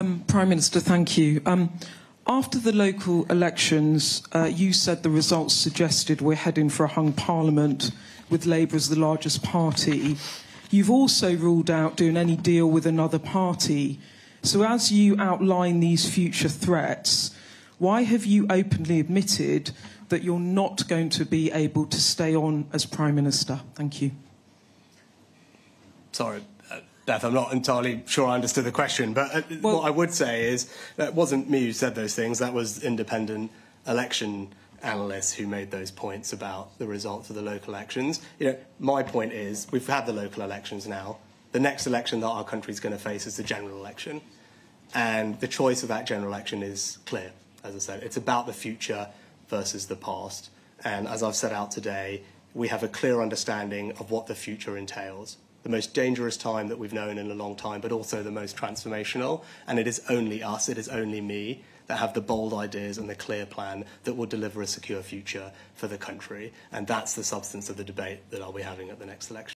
Um, Prime Minister, thank you. Um, after the local elections, uh, you said the results suggested we're heading for a hung parliament with Labour as the largest party. You've also ruled out doing any deal with another party. So, as you outline these future threats, why have you openly admitted that you're not going to be able to stay on as Prime Minister? Thank you. Sorry, uh, Beth, I'm not entirely sure I understood the question, but uh, well, what I would say is that wasn't me who said those things. That was independent election analysts who made those points about the results of the local elections. You know, my point is we've had the local elections now. The next election that our country is going to face is the general election. And the choice of that general election is clear, as I said. It's about the future versus the past. And as I've set out today, we have a clear understanding of what the future entails. The most dangerous time that we've known in a long time, but also the most transformational. And it is only us, it is only me that have the bold ideas and the clear plan that will deliver a secure future for the country. And that's the substance of the debate that I'll be having at the next election.